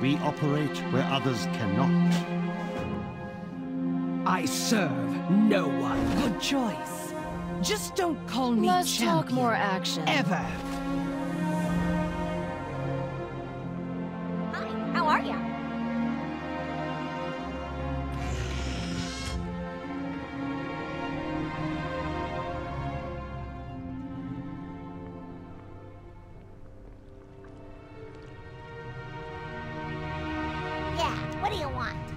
We operate where others cannot. I serve no one. Good choice. Just don't call me Let's champion. talk more action. Ever. Hi, how are you? What do you want?